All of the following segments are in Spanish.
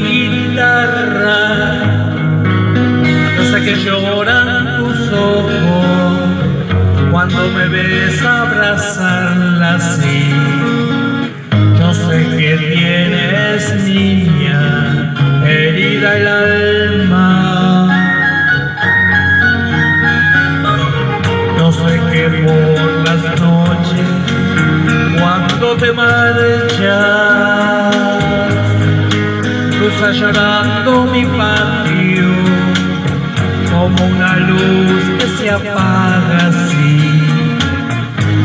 mi guitarra hasta que lloran tus ojos cuando me ves abrazarla así. Yo sé que tienes niña herida el alma. Yo sé que por las noches cuando te marchas llorando mi patio como una luz que se apaga así.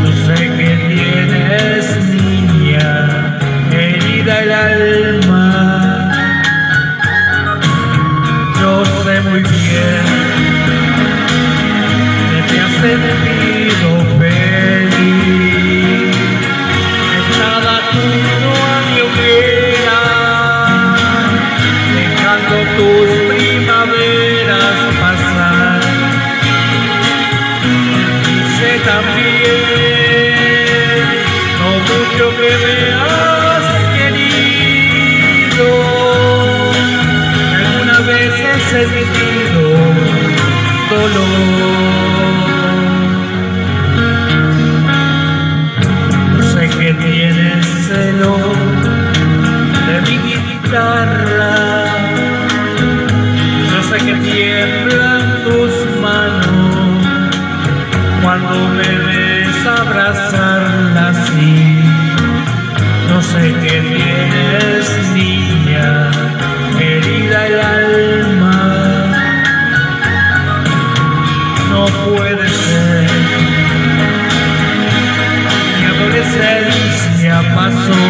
Yo sé que tienes niña, herida el alma. Yo sé muy bien que te has mucho que me has querido. que Alguna vez he sentido dolor. Yo sé que tienes celo de mi. Yo sé que tiemblan tus manos cuando me ves abrazarla Mi adolescencia pasó.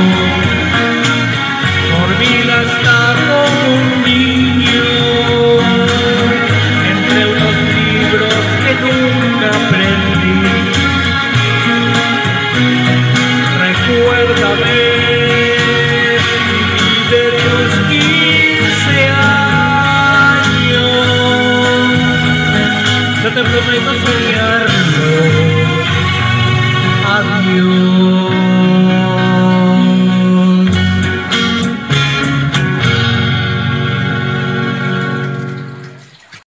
Yo te prometo soñarlo.